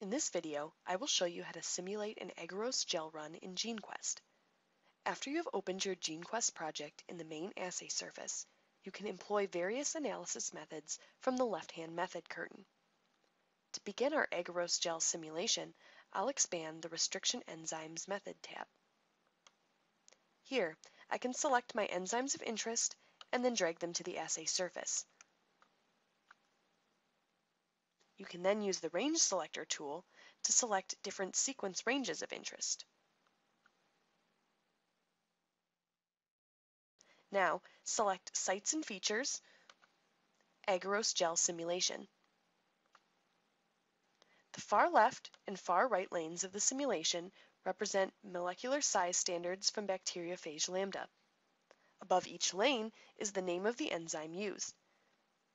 In this video, I will show you how to simulate an agarose gel run in GeneQuest. After you have opened your GeneQuest project in the main assay surface, you can employ various analysis methods from the left-hand method curtain. To begin our agarose gel simulation, I'll expand the Restriction Enzymes Method tab. Here, I can select my enzymes of interest and then drag them to the assay surface. You can then use the Range Selector tool to select different sequence ranges of interest. Now, select Sites and Features, Agarose Gel Simulation. The far left and far right lanes of the simulation represent molecular size standards from bacteriophage lambda. Above each lane is the name of the enzyme used.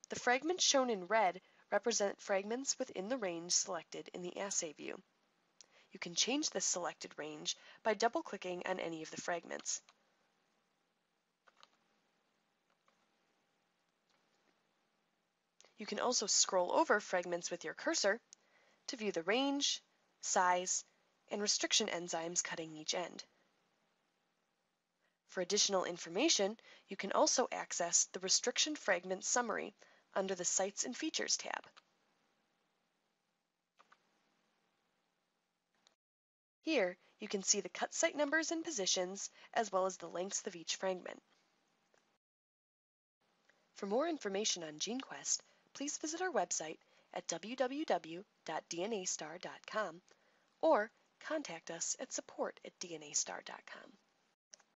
The fragments shown in red represent fragments within the range selected in the assay view. You can change this selected range by double-clicking on any of the fragments. You can also scroll over fragments with your cursor to view the range, size, and restriction enzymes cutting each end. For additional information, you can also access the Restriction Fragment Summary under the Sites and Features tab. Here, you can see the cut site numbers and positions, as well as the lengths of each fragment. For more information on GeneQuest, please visit our website at www.dnastar.com or contact us at support at dnastar.com.